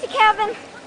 Casey Kevin.